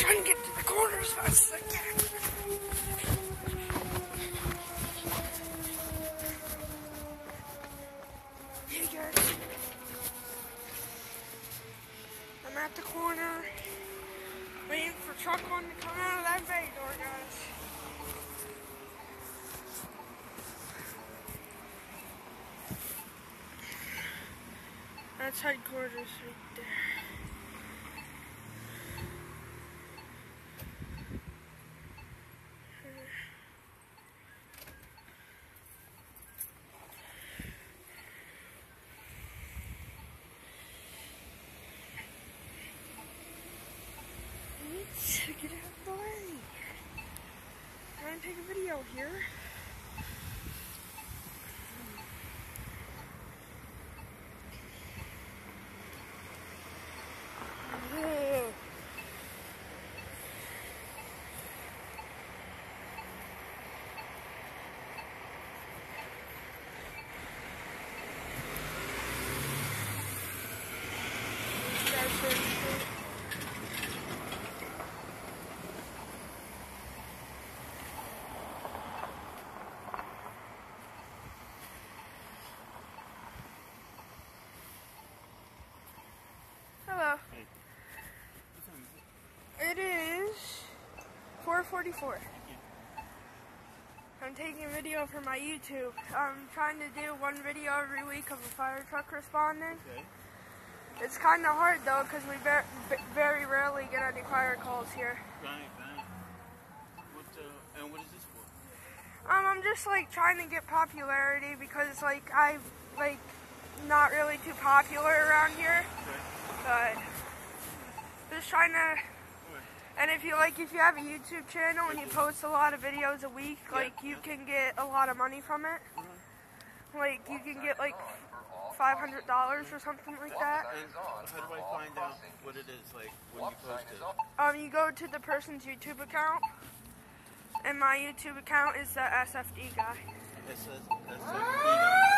trying to get to the corner as fast as I can. Hey guys. I'm at the corner, waiting for truck one to come out of that bay door, guys. That's headquarters right there. Let's get out of the way. I'm gonna take a video here. It is 444. I'm taking a video for my YouTube. I'm trying to do one video every week of a fire truck responding. Okay. It's kind of hard though because we very rarely get any fire calls here. Right, right. What, uh, and what is this for? Um, I'm just like trying to get popularity because it's like I'm like not really too popular around here, Okay. But just trying to And if you like, if you have a YouTube channel and you post a lot of videos a week, like you can get a lot of money from it. Like you can get like five hundred dollars or something like that. And how do I find out what it is, like, when you post it? Um, you go to the person's YouTube account, and my YouTube account is the SFD guy. It says, it says,